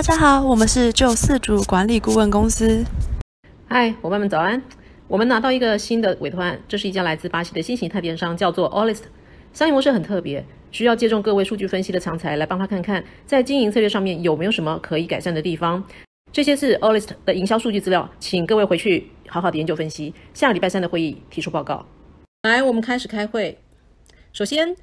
大家好，我们是旧四主管理顾问公司。嗨，伙伴们早安！我们拿到一个新的委托案，这是一家来自巴西的新型态电商，叫做 Allist。商业模式很特别，需要借重各位数据分析的常才来帮他看看，在经营策略上面有没有什么可以改善的地方。这些是 Allist 的营销数据资料，请各位回去好好的研究分析。下礼拜三的会议提出报告。来，我们开始开会。首先，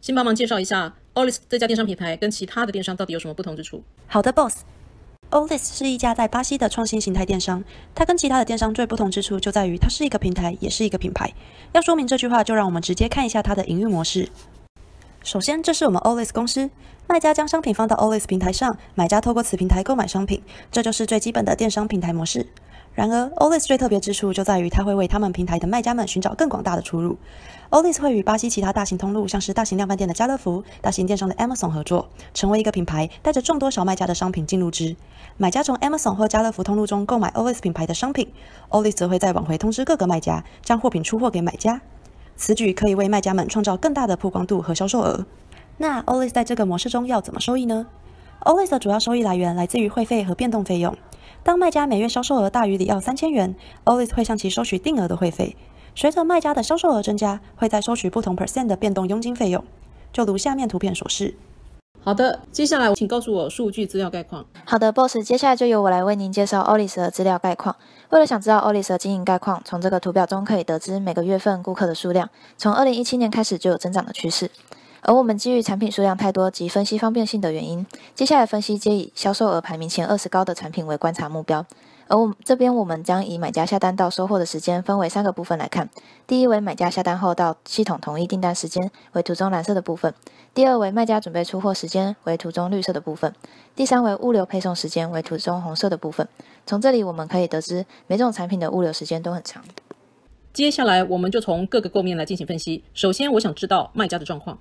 先帮忙介绍一下 Olis 这家电商品牌跟其他的电商到底有什么不同之处。好的，Boss，Olis 是一家在巴西的创新形态电商，它跟其他的电商最不同之处就在于它是一个平台，也是一个品牌。要说明这句话，就让我们直接看一下它的营运模式。首先，这是我们 Olis 公司，卖家将商品放到 Olis 平台上，买家透过此平台购买商品，这就是最基本的电商平台模式。然而，Olis 最特别之处就在于它会为他们平台的卖家们寻找更广大的出入。Olist 会与巴西其他大型通路，像是大型量贩店的家乐福、大型电商的 Amazon 合作，成为一个品牌，带着众多小卖家的商品进入之。买家从 Amazon 或家乐福通路中购买 o l i s 品牌的商品 o l i s 则会再往回通知各个卖家，将货品出货给买家。此举可以为卖家们创造更大的曝光度和销售额。那 o l i s 在这个模式中要怎么收益呢？o l i s 的主要收益来源来自于会费和变动费用。当卖家每月销售额大于里奥三千元，Allist 会向其收取定额的会费。随着卖家的销售额增加，会再收取不同 percent 的变动佣金费用，就如下面图片所示。好的，接下来请告诉我数据资料概况。好的，Boss，接下来就由我来为您介绍 Allist 的资料概况。为了想知道 Allist 的经营概况，从这个图表中可以得知每个月份顾客的数量，从二零一七年开始就有增长的趋势。而我们基于产品数量太多及分析方便性的原因，接下来分析皆以销售额排名前二十高的产品为观察目标。而我这边，我们将以买家下单到收货的时间分为三个部分来看。第一为买家下单后到系统同意订单时间，为图中蓝色的部分；第二为卖家准备出货时间，为图中绿色的部分；第三为物流配送时间，为图中红色的部分。从这里我们可以得知，每种产品的物流时间都很长。接下来我们就从各个构面来进行分析。首先，我想知道卖家的状况。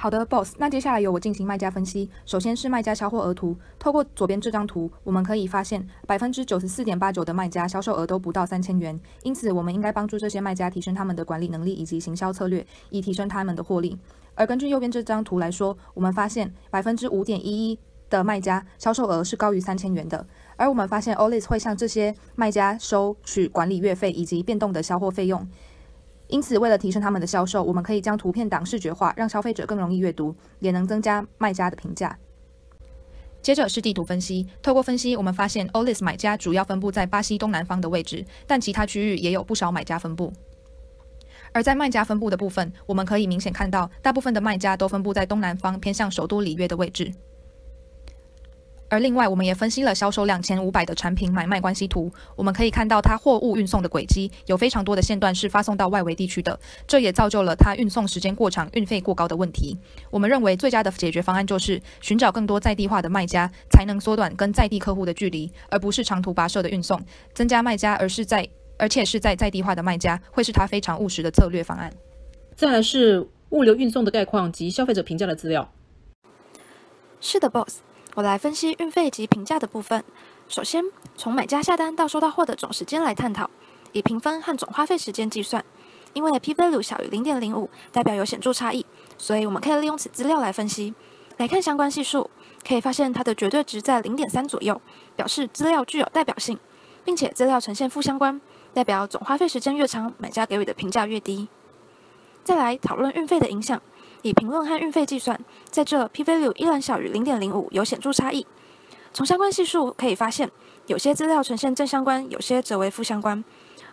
好的，Boss。那接下来由我进行卖家分析。首先是卖家销货额图，透过左边这张图，我们可以发现百分之九十四点八九的卖家销售额都不到三千元。因此，我们应该帮助这些卖家提升他们的管理能力以及行销策略，以提升他们的获利。而根据右边这张图来说，我们发现百分之五点一一的卖家销售额是高于三千元的。而我们发现 Allist 会向这些卖家收取管理月费以及变动的销货费用。因此，为了提升他们的销售，我们可以将图片档视觉化，让消费者更容易阅读，也能增加卖家的评价。接着是地图分析，透过分析，我们发现 Allist 买家主要分布在巴西东南方的位置，但其他区域也有不少买家分布。而在卖家分布的部分，我们可以明显看到，大部分的卖家都分布在东南方，偏向首都里约的位置。而另外，我们也分析了销售量前五百的产品买卖关系图，我们可以看到它货物运送的轨迹有非常多的线段是发送到外围地区的，这也造就了它运送时间过长、运费过高的问题。我们认为最佳的解决方案就是寻找更多在地化的卖家，才能缩短跟在地客户的距离，而不是长途跋涉的运送，增加卖家，而是在而且是在在地化的卖家，会是它非常务实的策略方案。再来是物流运送的概况及消费者评价的资料。是的，Boss。我来分析运费及评价的部分。首先，从买家下单到收到货的总时间来探讨，以评分和总花费时间计算。因为 P value 小于零点零五，代表有显著差异，所以我们可以利用此资料来分析。来看相关系数，可以发现它的绝对值在零点三左右，表示资料具有代表性，并且资料呈现负相关，代表总花费时间越长，买家给予的评价越低。再来讨论运费的影响。以评论和运费计算，在这 p value 依然小于零点零五，有显著差异。从相关系数可以发现，有些资料呈现正相关，有些则为负相关。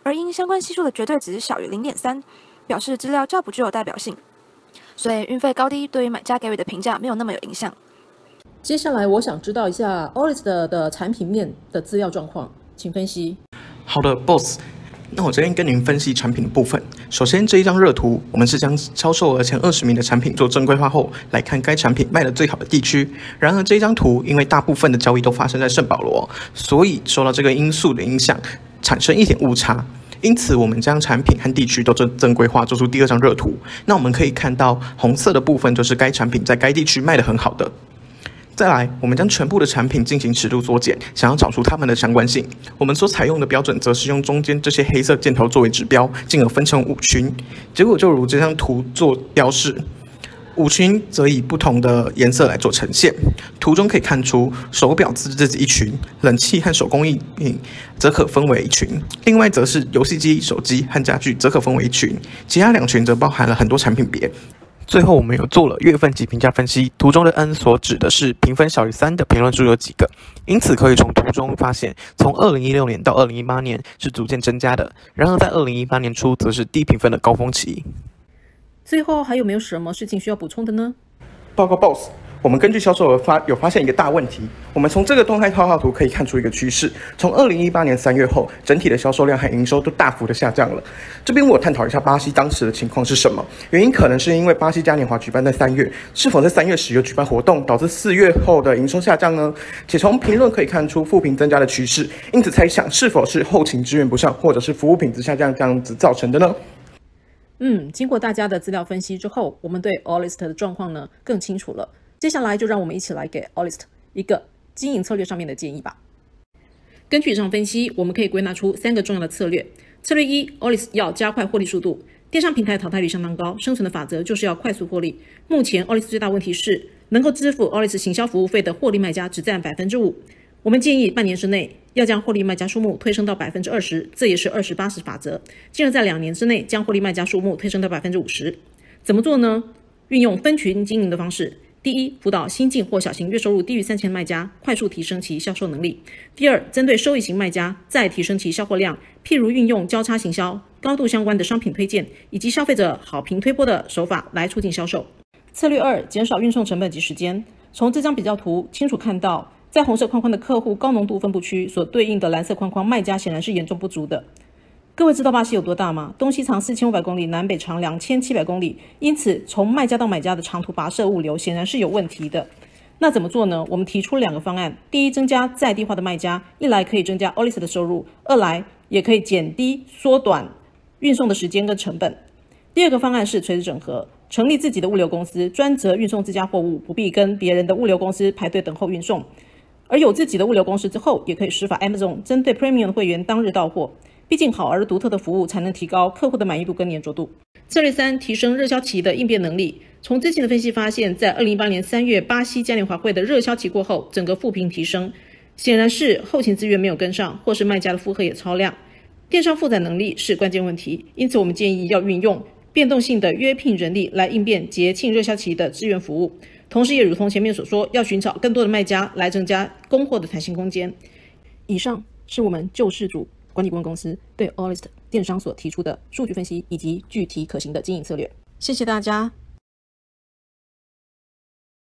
而因相关系数的绝对值小于零点三，表示资料较不具有代表性，所以运费高低对于买家给予的评价没有那么有影响。接下来我想知道一下 Allist 的产品面的资料状况，请分析。好的，Boss。那我这边跟您分析产品的部分。首先这一张热图，我们是将销售额前二十名的产品做正规化后，来看该产品卖的最好的地区。然而这一张图因为大部分的交易都发生在圣保罗，所以受到这个因素的影响，产生一点误差。因此我们将产品和地区都正正规化，做出第二张热图。那我们可以看到红色的部分就是该产品在该地区卖的很好的。再来，我们将全部的产品进行尺度缩减，想要找出它们的相关性。我们所采用的标准则是用中间这些黑色箭头作为指标，进而分成五群。结果就如这张图做标示，五群则以不同的颜色来做呈现。图中可以看出，手表自自己一群，冷气和手工艺品则可分为一群，另外则是游戏机、手机和家具则可分为一群，其他两群则包含了很多产品别。最后，我们有做了月份级评价分析。图中的 N 所指的是评分小于三的评论数有几个，因此可以从图中发现，从二零一六年到二零一八年是逐渐增加的。然而，在二零一八年初，则是低评分的高峰期。最后，还有没有什么事情需要补充的呢？报告 Boss。我们根据销售额发有发现一个大问题。我们从这个动态套号图可以看出一个趋势：从二零一八年三月后，整体的销售量和营收都大幅的下降了。这边我探讨一下巴西当时的情况是什么？原因可能是因为巴西嘉年华举办在三月，是否在三月时有举办活动，导致四月后的营收下降呢？且从评论可以看出负评增加的趋势，因此猜想是否是后勤支援不上，或者是服务品质下降这样子造成的呢？嗯，经过大家的资料分析之后，我们对 Allist 的状况呢更清楚了。接下来就让我们一起来给 Olist 一个经营策略上面的建议吧。根据以上分析，我们可以归纳出三个重要的策略。策略一，Olist 要加快获利速度。电商平台淘汰率相当高，生存的法则就是要快速获利。目前 Olist 最大问题是能够支付 Allist 行销服务费的获利卖家只占百分之五。我们建议半年之内要将获利卖家数目推升到百分之二十，这也是二十八十法则。进而，在两年之内将获利卖家数目推升到百分之五十。怎么做呢？运用分群经营的方式。第一，辅导新进或小型月收入低于三千卖家，快速提升其销售能力。第二，针对收益型卖家，再提升其销货量，譬如运用交叉行销、高度相关的商品推荐以及消费者好评推波的手法来促进销售。策略二，减少运送成本及时间。从这张比较图清楚看到，在红色框框的客户高浓度分布区所对应的蓝色框框卖家显然是严重不足的。各位知道巴西有多大吗？东西长四千五百公里，南北长两千七百公里，因此从卖家到买家的长途跋涉物流显然是有问题的。那怎么做呢？我们提出两个方案：第一，增加在地化的卖家，一来可以增加 o l i s 的收入，二来也可以减低缩短运送的时间跟成本。第二个方案是垂直整合，成立自己的物流公司，专责运送自家货物，不必跟别人的物流公司排队等候运送。而有自己的物流公司之后，也可以施法 Amazon 针对 Premium 的会员当日到货。毕竟好而独特的服务才能提高客户的满意度跟粘着度。策略三，提升热销期的应变能力。从之前的分析发现，在二零一八年三月巴西嘉年华会的热销期过后，整个负评提升，显然是后勤资源没有跟上，或是卖家的负荷也超量。电商负载能力是关键问题，因此我们建议要运用变动性的约聘人力来应变节庆热销期的资源服务，同时也如同前面所说，要寻找更多的卖家来增加供货的弹性空间。以上是我们救世主。管理顾问公司对 Allist 电商所提出的数据分析以及具体可行的经营策略。谢谢大家。